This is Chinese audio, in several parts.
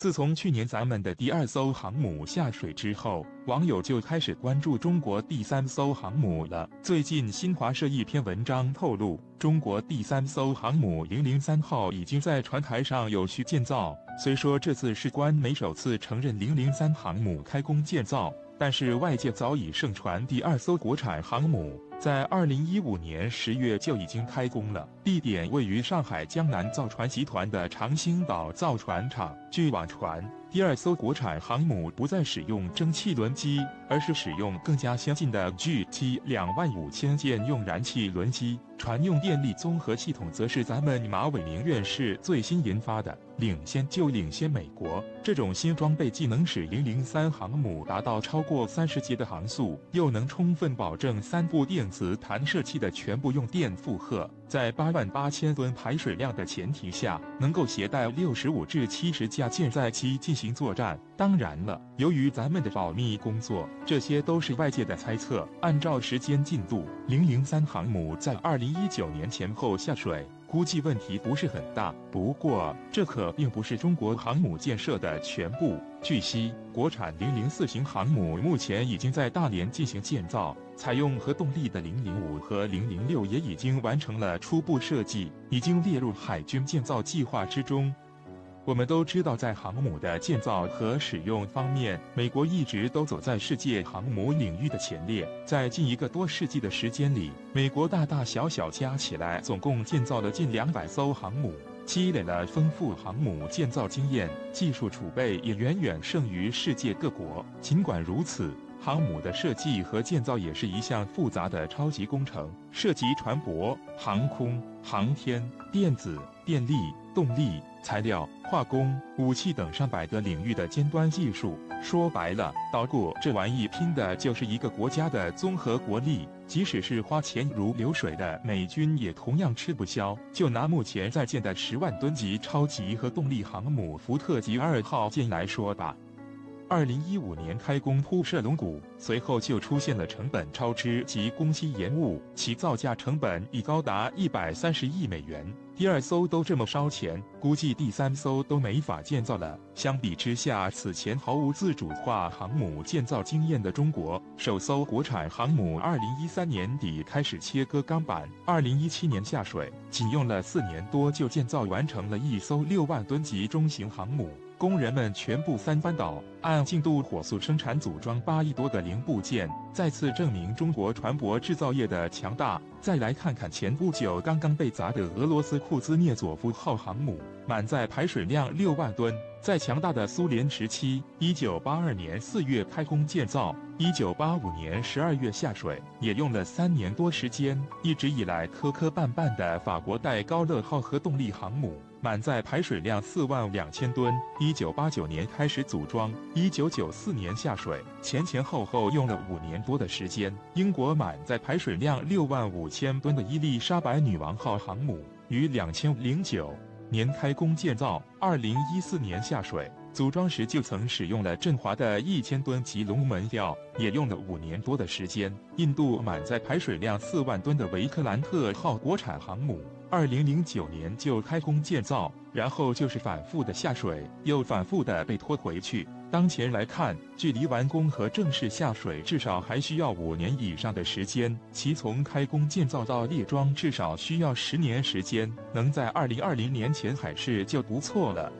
自从去年咱们的第二艘航母下水之后，网友就开始关注中国第三艘航母了。最近，新华社一篇文章透露，中国第三艘航母零零三号已经在船台上有序建造。虽说这次是官媒首次承认零零三航母开工建造，但是外界早已盛传第二艘国产航母。在二零一五年十月就已经开工了，地点位于上海江南造船集团的长兴岛造船厂。据网传，第二艘国产航母不再使用蒸汽轮机，而是使用更加先进的 GT 两万五千件用燃气轮机。船用电力综合系统则是咱们马伟明院士最新研发的，领先就领先美国。这种新装备既能使零零三航母达到超过三十节的航速，又能充分保证三部电磁弹射器的全部用电负荷。在八万八千吨排水量的前提下，能够携带六十五至七十架舰载机进行作战。当然了，由于咱们的保密工作，这些都是外界的猜测。按照时间进度，零零三航母在二零一九年前后下水，估计问题不是很大。不过，这可并不是中国航母建设的全部。据悉，国产零零四型航母目前已经在大连进行建造，采用核动力的零零五和零零六也已经完成了初步设计，已经列入海军建造计划之中。我们都知道，在航母的建造和使用方面，美国一直都走在世界航母领域的前列。在近一个多世纪的时间里，美国大大小小加起来，总共建造了近两百艘航母。积累了丰富航母建造经验，技术储备也远远胜于世界各国。尽管如此，航母的设计和建造也是一项复杂的超级工程，涉及船舶、航空、航天、电子、电力、动力。材料、化工、武器等上百个领域的尖端技术，说白了，捣鼓这玩意拼的就是一个国家的综合国力。即使是花钱如流水的美军，也同样吃不消。就拿目前在建的十万吨级超级核动力航母福特级二号舰来说吧。二零一五年开工铺设龙骨，随后就出现了成本超支及工期延误，其造价成本已高达一百三十亿美元。第二艘都这么烧钱，估计第三艘都没法建造了。相比之下，此前毫无自主化航母建造经验的中国，首艘国产航母二零一三年底开始切割钢板，二零一七年下水，仅用了四年多就建造完成了一艘六万吨级中型航母。工人们全部三班倒，按进度火速生产组装八亿多个零部件，再次证明中国船舶制造业的强大。再来看看前不久刚刚被砸的俄罗斯库兹涅佐夫号航母，满载排水量六万吨。在强大的苏联时期，一九八二年四月开工建造，一九八五年十二月下水，也用了三年多时间。一直以来磕磕绊绊的法国戴高乐号核动力航母。满载排水量四万两千吨，一九八九年开始组装，一九九四年下水，前前后后用了五年多的时间。英国满载排水量六万五千吨的伊丽莎白女王号航母，于两千零九年开工建造，二零一四年下水。组装时就曾使用了振华的一千吨级龙门吊，也用了五年多的时间。印度满载排水量四万吨的维克兰特号国产航母，二零零九年就开工建造，然后就是反复的下水，又反复的被拖回去。当前来看，距离完工和正式下水至少还需要五年以上的时间，其从开工建造到列装至少需要十年时间，能在二零二零年前海试就不错了。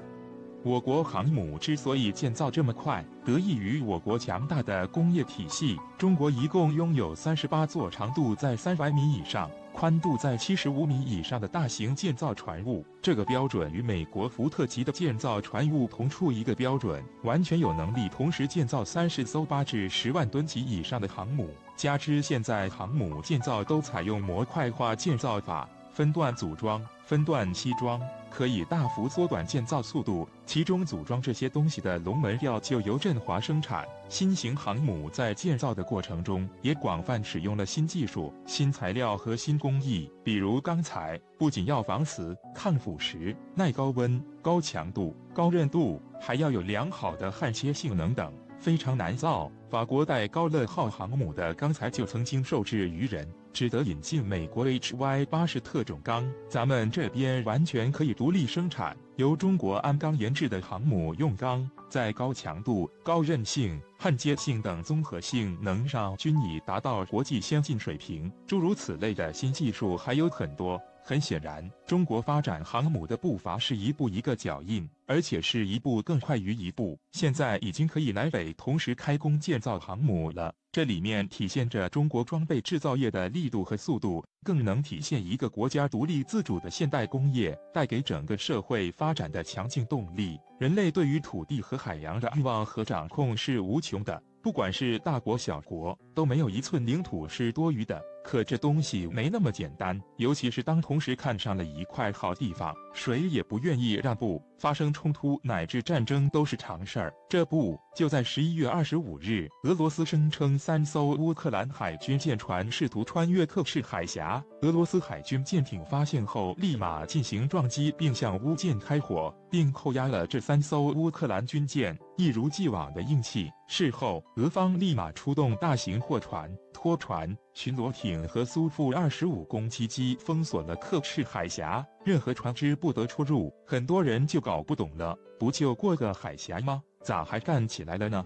我国航母之所以建造这么快，得益于我国强大的工业体系。中国一共拥有三十八座长度在三百米以上、宽度在七十五米以上的大型建造船坞，这个标准与美国福特级的建造船坞同处一个标准，完全有能力同时建造三十艘八至十万吨级以上的航母。加之现在航母建造都采用模块化建造法。分段组装、分段西装，可以大幅缩短建造速度。其中组装这些东西的龙门吊就由振华生产。新型航母在建造的过程中，也广泛使用了新技术、新材料和新工艺，比如钢材，不仅要防磁、抗腐蚀、耐高温、高强度、高韧度，还要有良好的焊接性能等。非常难造。法国戴高乐号航母的钢材就曾经受制于人，只得引进美国 HY 八十特种钢，咱们这边完全可以独立生产，由中国鞍钢研制的航母用钢，在高强度、高韧性、焊接性等综合性能上均已达到国际先进水平。诸如此类的新技术还有很多。很显然，中国发展航母的步伐是一步一个脚印，而且是一步更快于一步。现在已经可以南北同时开工建造航母了，这里面体现着中国装备制造业的力度和速度，更能体现一个国家独立自主的现代工业带给整个社会发展的强劲动力。人类对于土地和海洋的欲望和掌控是无穷的，不管是大国小国，都没有一寸领土是多余的。可这东西没那么简单，尤其是当同时看上了一块好地方，谁也不愿意让步，发生冲突乃至战争都是常事儿。这不就在十一月二十五日，俄罗斯声称三艘乌克兰海军舰船试图穿越克赤海峡，俄罗斯海军舰艇发现后立马进行撞击，并向乌舰开火，并扣押了这三艘乌克兰军舰，一如既往的硬气。事后，俄方立马出动大型货船。拖船、巡逻艇和苏负二十五攻击机封锁了克赤海峡，任何船只不得出入。很多人就搞不懂了，不就过个海峡吗？咋还干起来了呢？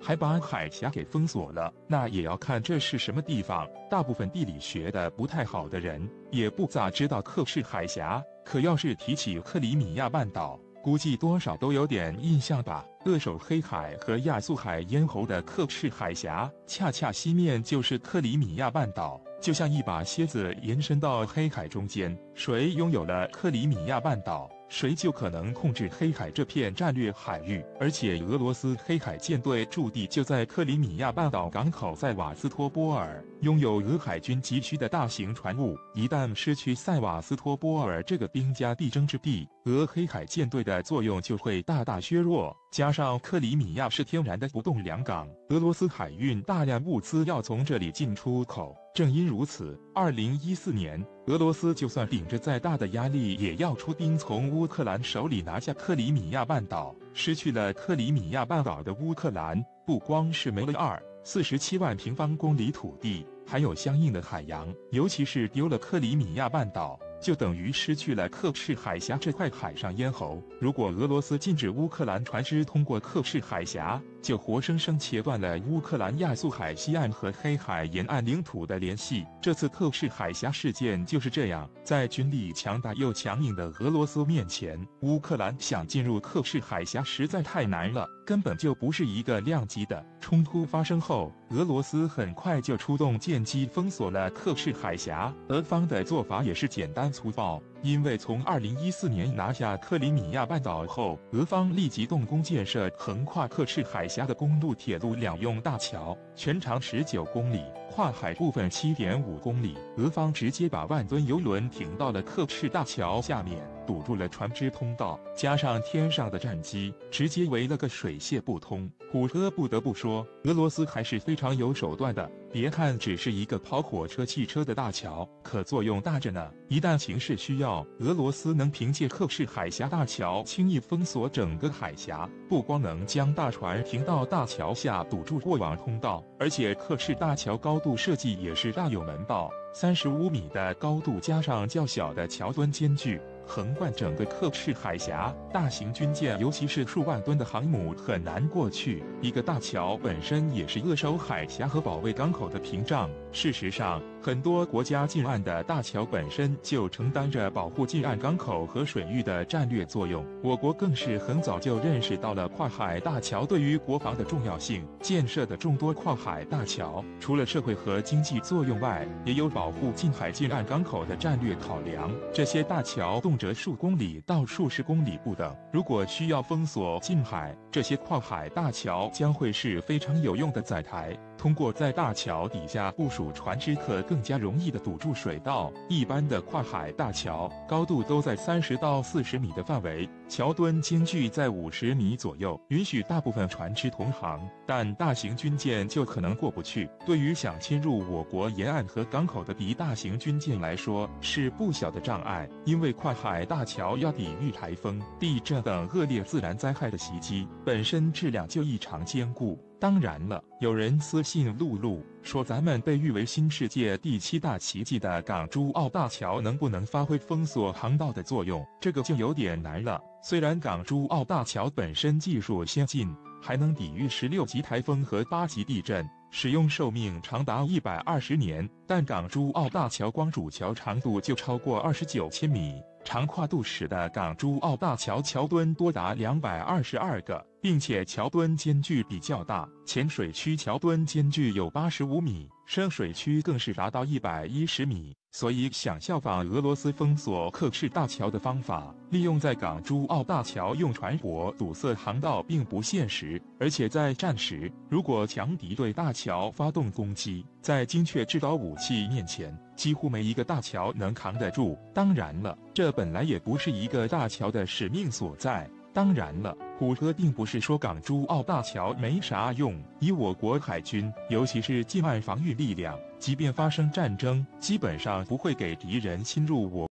还把海峡给封锁了？那也要看这是什么地方。大部分地理学的不太好的人也不咋知道克赤海峡。可要是提起克里米亚半岛，估计多少都有点印象吧。扼守黑海和亚速海咽喉的克赤海峡，恰恰西面就是克里米亚半岛，就像一把楔子延伸到黑海中间。谁拥有了克里米亚半岛？谁就可能控制黑海这片战略海域，而且俄罗斯黑海舰队驻地就在克里米亚半岛港口塞瓦斯托波尔，拥有俄海军急需的大型船坞。一旦失去塞瓦斯托波尔这个兵家必争之地，俄黑海舰队的作用就会大大削弱。加上克里米亚是天然的不动良港，俄罗斯海运大量物资要从这里进出口。正因如此，二零一四年，俄罗斯就算顶着再大的压力，也要出兵从乌克兰手里拿下克里米亚半岛。失去了克里米亚半岛的乌克兰，不光是没了二四十七万平方公里土地，还有相应的海洋，尤其是丢了克里米亚半岛。就等于失去了克赤海峡这块海上咽喉。如果俄罗斯禁止乌克兰船只通过克赤海峡，就活生生切断了乌克兰亚速海西岸和黑海沿岸领土的联系。这次克赤海峡事件就是这样，在军力强大又强硬的俄罗斯面前，乌克兰想进入克赤海峡实在太难了，根本就不是一个量级的。冲突发生后，俄罗斯很快就出动舰机封锁了克赤海峡。俄方的做法也是简单粗暴。因为从二零一四年拿下克里米亚半岛后，俄方立即动工建设横跨克赤海峡的公路、铁路两用大桥，全长十九公里，跨海部分七点五公里。俄方直接把万吨油轮停到了克赤大桥下面，堵住了船只通道，加上天上的战机，直接围了个水泄不通。虎哥不得不说，俄罗斯还是非常有手段的。别看只是一个跑火车、汽车的大桥，可作用大着呢。一旦形势需要，俄罗斯能凭借克赤海峡大桥轻易封锁整个海峡，不光能将大船停到大桥下堵住过往通道，而且克赤大桥高度设计也是大有门道，三十五米的高度加上较小的桥墩间距。横贯整个克赤海峡，大型军舰，尤其是数万吨的航母，很难过去。一个大桥本身也是扼守海峡和保卫港口的屏障。事实上，很多国家近岸的大桥本身就承担着保护近岸港口和水域的战略作用。我国更是很早就认识到了跨海大桥对于国防的重要性。建设的众多跨海大桥，除了社会和经济作用外，也有保护近海近岸港口的战略考量。这些大桥动辄数公里到数十公里不等。如果需要封锁近海，这些跨海大桥将会是非常有用的载台。通过在大桥底下部署船只，可更加容易地堵住水道。一般的跨海大桥高度都在三十到四十米的范围，桥墩间距在五十米左右，允许大部分船只同航。但大型军舰就可能过不去。对于想侵入我国沿岸和港口的敌大型军舰来说，是不小的障碍。因为跨海大桥要抵御台风、地震等恶劣自然灾害的袭击，本身质量就异常坚固。当然了，有人私信露露说，咱们被誉为新世界第七大奇迹的港珠澳大桥能不能发挥封锁航道的作用？这个就有点难了。虽然港珠澳大桥本身技术先进，还能抵御十六级台风和八级地震，使用寿命长达一百二十年，但港珠澳大桥光主桥长度就超过二十九千米。长跨度时的港珠澳大桥桥墩多达两百二十二个，并且桥墩间距比较大，浅水区桥墩间距有八十五米，深水区更是达到一百一十米。所以，想效仿俄罗斯封锁克赤大桥的方法，利用在港珠澳大桥用船舶堵塞航道，并不现实。而且在战时，如果强敌对大桥发动攻击，在精确制导武器面前，几乎没一个大桥能扛得住。当然了，这本来也不是一个大桥的使命所在。当然了，谷歌并不是说港珠澳大桥没啥用。以我国海军，尤其是近岸防御力量，即便发生战争，基本上不会给敌人侵入我。